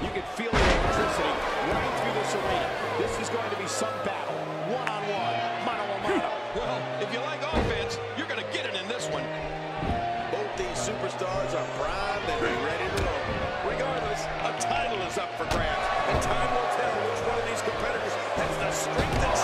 You can feel the electricity running through this arena. This is going to be some battle, one-on-one, mano-a-mano. Well, if you like offense, you're going to get it in this one. Both these superstars are primed and ready to go. Regardless, a title is up for grabs, and time will tell which one of these competitors has the strength and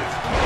Patriots.